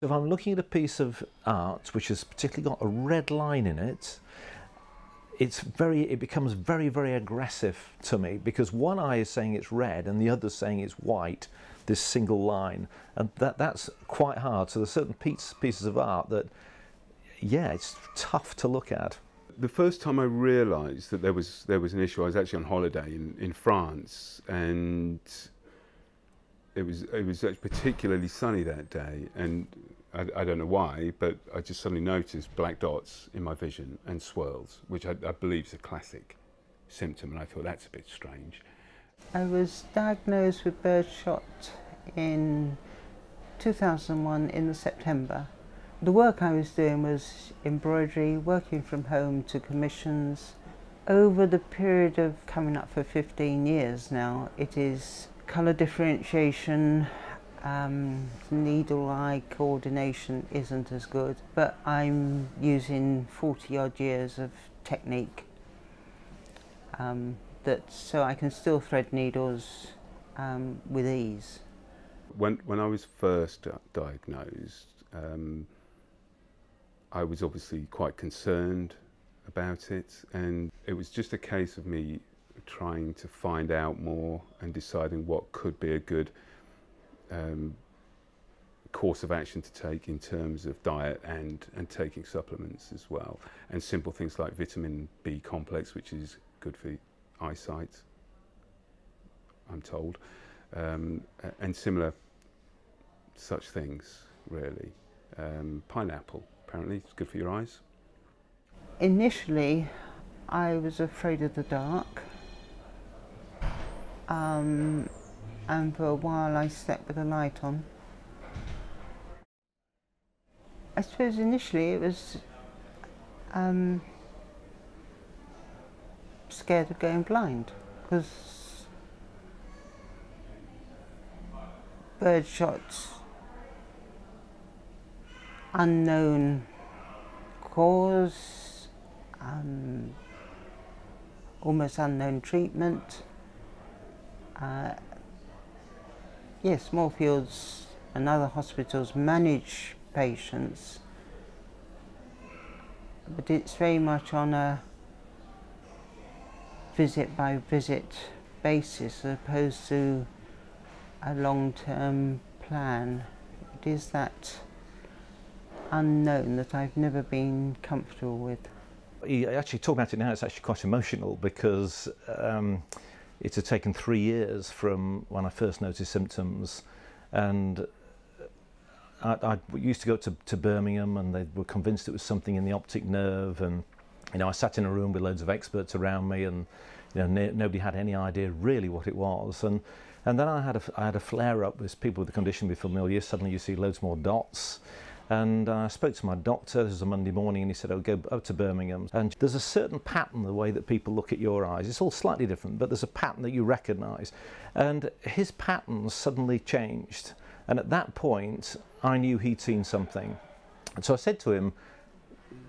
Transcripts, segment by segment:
If I'm looking at a piece of art which has particularly got a red line in it, it's very, it becomes very, very aggressive to me because one eye is saying it's red and the other saying it's white, this single line. And that, that's quite hard. So there's certain piece, pieces of art that, yeah, it's tough to look at. The first time I realised that there was, there was an issue, I was actually on holiday in, in France and it was, it was particularly sunny that day and I, I, don't know why, but I just suddenly noticed black dots in my vision and swirls, which I, I believe is a classic symptom, and I thought that's a bit strange. I was diagnosed with birdshot in 2001 in the September. The work I was doing was embroidery, working from home to commissions. Over the period of coming up for 15 years now, it is colour differentiation, um, needle eye coordination isn't as good, but I'm using 40 odd years of technique um, that so I can still thread needles um, with ease. When, when I was first diagnosed, um, I was obviously quite concerned about it, and it was just a case of me trying to find out more and deciding what could be a good um, course of action to take in terms of diet and, and taking supplements as well. And simple things like vitamin B complex, which is good for eyesight, I'm told, um, and similar such things, really. Um, pineapple, apparently, it's good for your eyes. Initially, I was afraid of the dark. Um, and for a while I slept with the light on. I suppose initially it was um, scared of going blind because birdshot's, unknown cause, um, almost unknown treatment. Uh, yes, Moorfields and other hospitals manage patients, but it's very much on a visit by visit basis as opposed to a long-term plan. It is that unknown that I've never been comfortable with. You actually talk about it now, it's actually quite emotional because um, it had taken three years from when I first noticed symptoms and I, I used to go to, to Birmingham and they were convinced it was something in the optic nerve and you know I sat in a room with loads of experts around me and you know nobody had any idea really what it was and and then I had a, I had a flare up with people with the condition be familiar. Suddenly you see loads more dots and I spoke to my doctor, this was a Monday morning, and he said, oh, go up to Birmingham. And there's a certain pattern, the way that people look at your eyes. It's all slightly different, but there's a pattern that you recognize. And his pattern suddenly changed. And at that point, I knew he'd seen something. And so I said to him,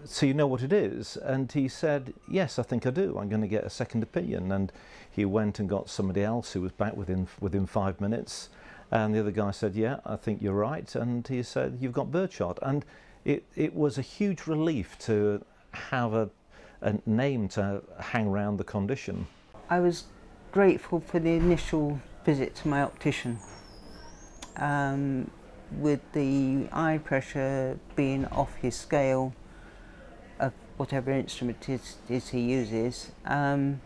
so you know what it is? And he said, yes, I think I do. I'm going to get a second opinion. And he went and got somebody else who was back within, within five minutes. And the other guy said, yeah, I think you're right. And he said, you've got birdshot. And it, it was a huge relief to have a, a name to hang around the condition. I was grateful for the initial visit to my optician. Um, with the eye pressure being off his scale of whatever instrument it is he uses, um,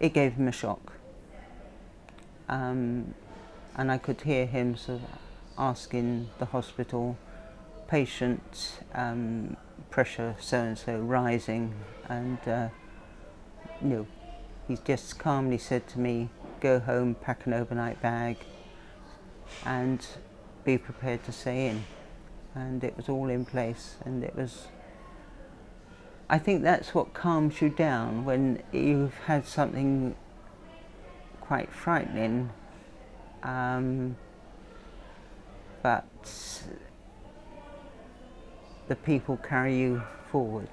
it gave him a shock. Um, and I could hear him sort of asking the hospital patient um, pressure so and so rising and uh, you know he just calmly said to me go home pack an overnight bag and be prepared to stay in. And it was all in place and it was I think that's what calms you down when you've had something quite frightening um, but the people carry you forward.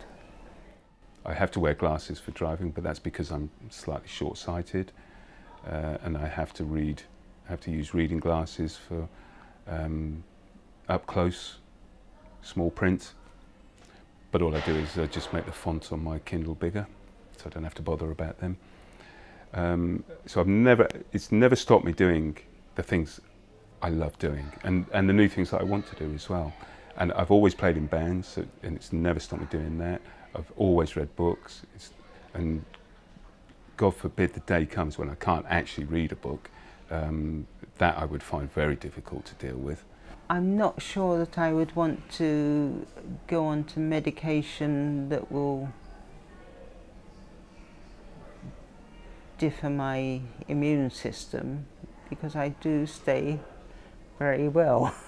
I have to wear glasses for driving, but that's because I'm slightly short-sighted, uh, and I have to read, I have to use reading glasses for um, up close small print. But all I do is uh, just make the font on my Kindle bigger, so I don't have to bother about them. Um, so I've never, it's never stopped me doing the things I love doing and, and the new things that I want to do as well. And I've always played in bands, so, and it's never stopped me doing that. I've always read books, and God forbid the day comes when I can't actually read a book. Um, that I would find very difficult to deal with. I'm not sure that I would want to go on to medication that will differ my immune system because I do stay very well.